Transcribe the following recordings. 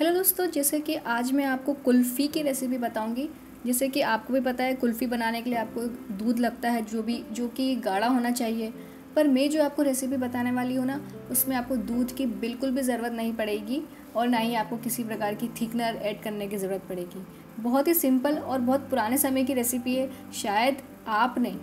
Hello दोस्तों, जैसे कि आज मैं आपको कुल्फ़ी की रेसिपी बताऊँगी। जैसे कि आपको भी पता है, कुल्फ़ी बनाने के लिए आपको दूध लगता है, जो भी, जो कि गाढ़ा होना चाहिए। पर मैं जो आपको रेसिपी बताने वाली हूँ ना, उसमें आपको दूध की बिल्कुल भी ज़रूरत नहीं पड़ेगी और ना ही आपको किसी प्रकार की थिकनर ऐड करने की ज़रूरत पड़ेगी। बहुत ही सिंपल और बहुत पुराने समय की रेसिपी है, शायद आपने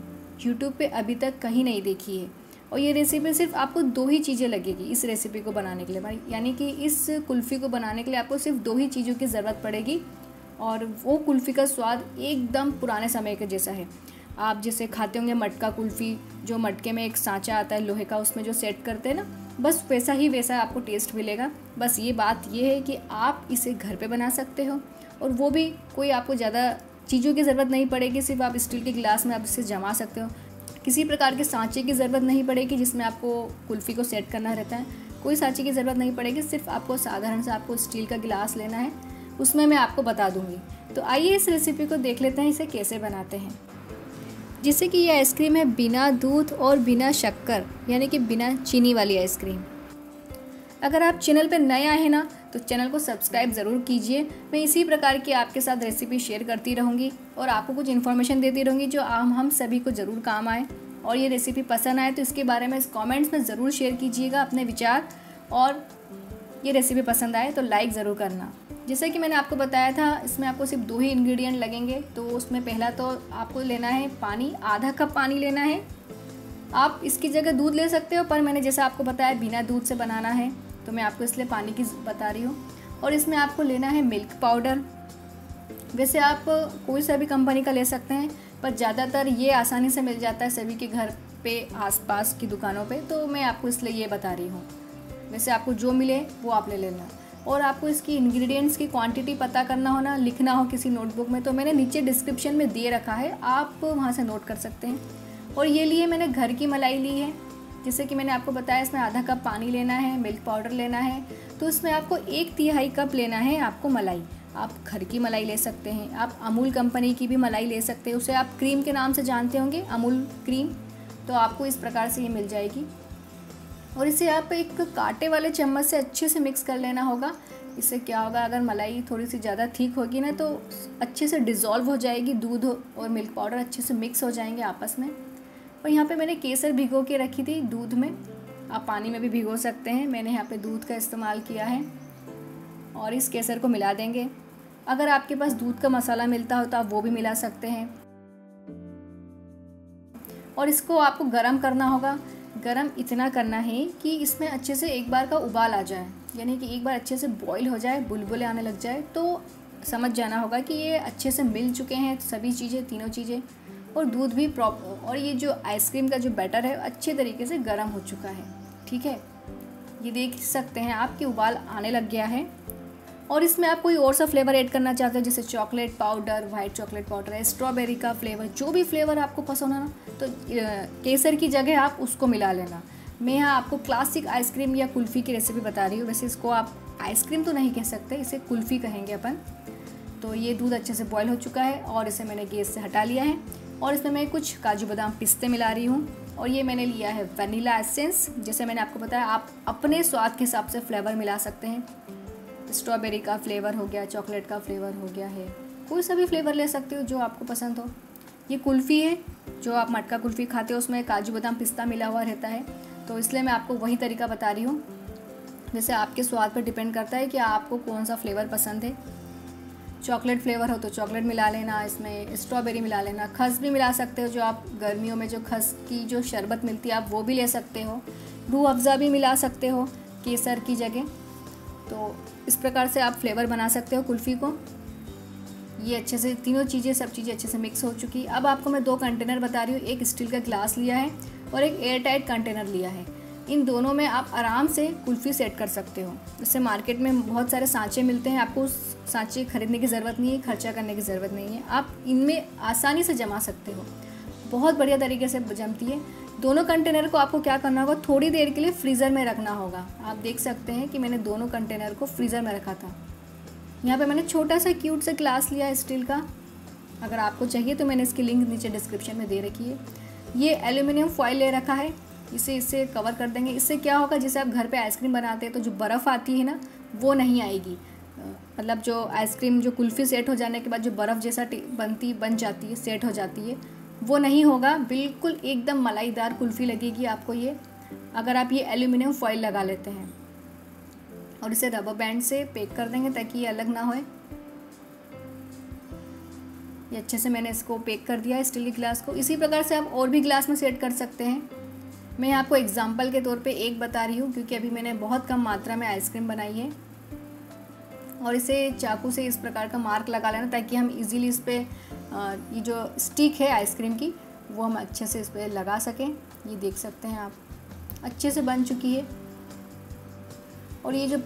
यूट्यूब पे अभी तक कहीं नहीं देखी है। और ये रेसिपी सिर्फ़ आपको दो ही चीज़ें लगेगी इस रेसिपी को बनाने के लिए। भाई, यानी कि इस कुल्फ़ी को बनाने के लिए आपको सिर्फ़ दो ही चीज़ों की ज़रूरत पड़ेगी और वो कुल्फ़ी का स्वाद एकदम पुराने समय के जैसा है। आप जैसे खाते होंगे मटका कुल्फ़ी, जो मटके में एक सांचा आता है लोहे का, उसमें जो सेट करते हैं ना, बस वैसा ही वैसा आपको टेस्ट मिलेगा। बस ये बात ये है कि आप इसे घर पे बना सकते हो और वो भी कोई आपको ज़्यादा चीज़ों की ज़रूरत नहीं पड़ेगी, सिर्फ़ आप स्टील के गिलास में आप इसे जमा सकते हो। किसी प्रकार के सांचे की ज़रूरत नहीं पड़ेगी जिसमें आपको कुल्फ़ी को सेट करना रहता है। कोई सांचे की ज़रूरत नहीं पड़ेगी, सिर्फ़ आपको साधारण सा आपको स्टील का गिलास लेना है, उसमें मैं आपको बता दूँगी। तो आइए इस रेसिपी को देख लेते हैं, इसे कैसे बनाते हैं। जिससे कि ये आइसक्रीम है बिना दूध और बिना शक्कर, यानी कि बिना चीनी वाली आइसक्रीम अगर आप चैनल पर नए आए हैं ना तो चैनल को सब्सक्राइब ज़रूर कीजिए। मैं इसी प्रकार की आपके साथ रेसिपी शेयर करती रहूँगी और आपको कुछ इन्फॉर्मेशन देती रहूँगी जो आम हम सभी को ज़रूर काम आए। और ये रेसिपी पसंद आए तो इसके बारे में कमेंट्स में ज़रूर शेयर कीजिएगा अपने विचार। और ये रेसिपी पसंद आए तो लाइक ज़रूर करना। जैसे कि मैंने आपको बताया था, इसमें आपको सिर्फ़ दो ही इंग्रेडिएंट लगेंगे। तो उसमें पहला तो आपको लेना है पानी, आधा कप पानी लेना है। आप इसकी जगह दूध ले सकते हो, पर मैंने जैसा आपको बताया बिना दूध से बनाना है। तो मैं आपको इसलिए पानी की बता रही हूँ। और इसमें आपको लेना है मिल्क पाउडर। वैसे आप कोई सा भी कंपनी का ले सकते हैं, पर ज़्यादातर ये आसानी से मिल जाता है सभी के घर पे, आसपास की दुकानों पे। तो मैं आपको इसलिए ये बता रही हूँ। वैसे आपको जो मिले, वो आप ले लेना। और आपको इसकी इंग्रेडिएंट्स की क्वांटिटी पता करना हो ना, लिखना हो किसी नोटबुक में तो मैंने नीचे डिस्क्रिप्शन में दे रखा है। आप वहाँ से नोट कर सकते हैं। और ये लिए मैंने घर की मलाई ली है। जैसे कि मैंने आपको बताया, इसमें आधा कप पानी लेना है, मिल्क पाउडर लेना है तो इसमें आपको एक तिहाई कप लेना है आपको मलाई। आप घर की मलाई ले सकते हैं, आप अमूल कंपनी की भी मलाई ले सकते हैं, उसे आप क्रीम के नाम से जानते होंगे, अमूल क्रीम। तो आपको इस प्रकार से ये मिल जाएगी। और इसे आप एक कांटे वाले चम्मच से अच्छे से मिक्स कर लेना होगा। इससे क्या होगा, अगर मलाई थोड़ी सी ज़्यादा ठीक होगी ना तो अच्छे से डिज़ोल्व हो जाएगी, दूध और मिल्क पाउडर अच्छे से मिक्स हो जाएँगे आपस में। और यहाँ पे मैंने केसर भिगो के रखी थी दूध में। आप पानी में भी भिगो सकते हैं। मैंने यहाँ पे दूध का इस्तेमाल किया है और इस केसर को मिला देंगे। अगर आपके पास दूध का मसाला मिलता हो तो आप वो भी मिला सकते हैं। और इसको आपको गर्म करना होगा। गर्म इतना करना है कि इसमें अच्छे से एक बार का उबाल आ जाए। यानी कि एक बार अच्छे से बॉईल हो जाए, बुलबुले आने लग जाए तो समझ जाना होगा कि ये अच्छे से मिल चुके हैं। सभी चीज़ें, तीनों चीज़ें। और दूध भी प्रॉप और ये जो आइसक्रीम का जो बैटर है, अच्छे तरीके से गर्म हो चुका है, ठीक है? ये देख सकते हैं आपके उबाल आने लग गया है। और इसमें आप कोई और सा फ्लेवर ऐड करना चाहते हो, जैसे chocolate powder white chocolate powder strawberry का फ्लेवर जो भी फ्लेवर आपको पसंद है ना तो केसर की जगह आप उसको मिला लेना। मैं यहाँ आपको क्लासिक आइसक्रीम या कुल्फ़ी की रेसिपी बता रही हूँ। वैसे इसको आप आइसक्रीम तो नहीं कह सकते, इसे कुल्फ़ी कहेंगे अपन। तो ये दूध अच्छे से बॉयल हो चुका है और इसे मैंने गैस से हटा लिया है। और इसमें मैं कुछ काजू बादाम पिस्ते मिला रही हूँ और ये मैंने लिया है वनीला एसेंस। जैसे मैंने आपको बताया, आप अपने स्वाद के हिसाब से फ्लेवर मिला सकते हैं। स्ट्रॉबेरी का फ्लेवर हो गया, चॉकलेट का फ्लेवर हो गया है। कोई सा भी फ्लेवर ले सकते हो जो आपको पसंद हो। ये कुल्फ़ी है, जो आप मटका कुल्फ़ी खाते हो, उसमें काजू बादाम पिस्ता मिला हुआ रहता है। तो इसलिए मैं आपको वही तरीका बता रही हूँ। जैसे आपके स्वाद पर डिपेंड करता है कि आपको कौन सा फ्लेवर पसंद है। चॉकलेट फ्लेवर हो तो चॉकलेट मिला लेना, इसमें स्ट्रॉबेरी मिला लेना, खस भी मिला सकते हो जो आप गर्मियों में जो खस की जो शरबत मिलती है, आप वो भी ले सकते हो। रू अफ़ज़ा भी मिला सकते हो, केसर की जगह। तो इस प्रकार से आप फ्लेवर बना सकते हो कुल्फ़ी को। ये अच्छे से, तीनों चीज़ें, सब चीज़ें अच्छे से मिक्स हो चुकी। अब आपको मैं दो कंटेनर बता रही हूँ, एक स्टील का ग्लास लिया है और एक एयर टाइट कंटेनर लिया है। इन दोनों में आप आराम से कुल्फ़ी सेट कर सकते हो। इससे मार्केट में बहुत सारे सांचे मिलते हैं। आपको सांचे खरीदने की ज़रूरत नहीं है, खर्चा करने की ज़रूरत नहीं है। आप इनमें आसानी से जमा सकते हो। बहुत बढ़िया तरीके से जमती है। दोनों कंटेनर को आपको क्या करना होगा? थोड़ी देर के लिए फ्रीज़र में रखना होगा। आप देख सकते हैं कि मैंने दोनों कंटेनर को फ्रीज़र में रखा था। यहाँ पे मैंने छोटा सा क्यूट सा ग्लास लिया स्टील का। अगर आपको चाहिए तो मैंने इसकी लिंक नीचे डिस्क्रिप्शन में दे रखी है। ये एल्यूमिनियम फॉइल ले रखा है। इसे इससे कवर कर देंगे। इससे क्या होगा, जैसे आप घर पे आइसक्रीम बनाते हैं तो जो बर्फ़ आती है ना, वो नहीं आएगी। मतलब जो आइसक्रीम जो कुल्फ़ी सेट हो जाने के बाद जो बर्फ़ जैसा बनती, बन जाती है सेट हो जाती है, वो नहीं होगा। बिल्कुल एकदम मलाईदार कुल्फ़ी लगेगी आपको ये। अगर आप ये एल्यूमिनियम फॉइल लगा लेते हैं और इसे रबर बैंड से पेक कर देंगे ताकि ये अलग ना होए। ये अच्छे से मैंने इसको पैक कर दिया है स्टील के ग्लास को। इसी प्रकार से आप और भी ग्लास में सेट कर सकते हैं। मैं आपको एग्ज़ाम्पल के तौर पे एक बता रही हूँ, क्योंकि अभी मैंने बहुत कम मात्रा में आइसक्रीम बनाई है। और इसे चाकू से इस प्रकार का मार्क लगा लेना, ताकि हम इजीली इस पर ये जो स्टिक है आइसक्रीम की, वो हम अच्छे से इस पर लगा सकें। ये देख सकते हैं आप। अच्छे से बन चुकी है। और ये जो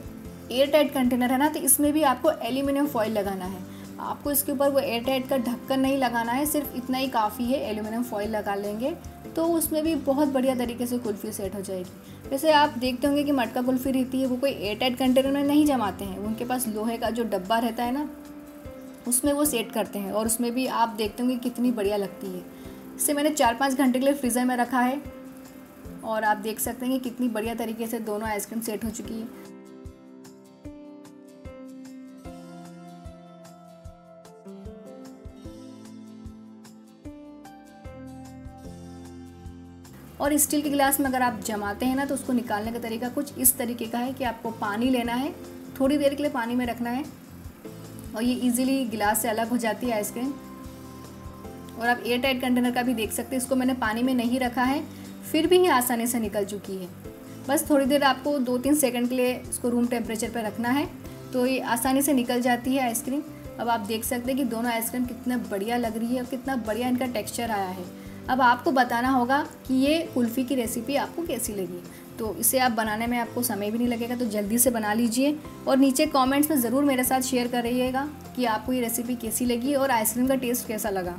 एयर टाइट कंटेनर है ना तो इसमें भी आपको एल्यूमिनियम फॉइल लगाना है। आपको इसके ऊपर वो एयर टाइट का ढक्कन नहीं लगाना है, सिर्फ़ इतना ही काफ़ी है एल्यूमिनियम फॉइल लगा लेंगे। तो उसमें भी बहुत बढ़िया तरीके से कुल्फ़ी सेट हो जाएगी। वैसे आप देखते होंगे कि मटका कुल्फ़ी रहती है, वो कोई एयर टाइट कंटेनर में नहीं जमाते हैं। उनके पास लोहे का जो डब्बा रहता है ना, उसमें वो सेट करते हैं और उसमें भी आप देखते होंगे कितनी बढ़िया लगती है। इसे मैंने चार पाँच घंटे के लिए फ्रीज़र में रखा है और आप देख सकते हैं कि कितनी बढ़िया तरीके से दोनों आइसक्रीम सेट हो चुकी है। और स्टील के गिलास में अगर आप जमाते हैं ना तो उसको निकालने का तरीका कुछ इस तरीके का है कि आपको पानी लेना है, थोड़ी देर के लिए पानी में रखना है, और ये इजीली गिलास से अलग हो जाती है आइसक्रीम और आप एयर टाइट कंटेनर का भी देख सकते हैं, इसको मैंने पानी में नहीं रखा है, फिर भी ये आसानी से निकल चुकी है। बस थोड़ी देर आपको दो तीन सेकंड के लिए इसको रूम टेम्परेचर पर रखना है तो ये आसानी से निकल जाती है आइसक्रीम अब आप देख सकते हैं कि दोनों आइसक्रीम कितना बढ़िया लग रही है और कितना बढ़िया इनका टेक्सचर आया है। अब आपको बताना होगा कि ये कुल्फ़ी की रेसिपी आपको कैसी लगी। तो इसे आप बनाने में आपको समय भी नहीं लगेगा तो जल्दी से बना लीजिए और नीचे कमेंट्स में ज़रूर मेरे साथ शेयर कर रहिएगा कि आपको ये रेसिपी कैसी लगी और आइसक्रीम का टेस्ट कैसा लगा।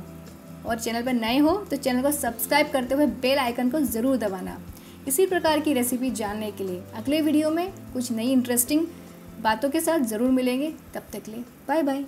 और चैनल पर नए हो तो चैनल को सब्सक्राइब करते हुए बेल आइकन को ज़रूर दबाना। इसी प्रकार की रेसिपी जानने के लिए अगले वीडियो में कुछ नई इंटरेस्टिंग बातों के साथ ज़रूर मिलेंगे। तब तक लिए बाय बाय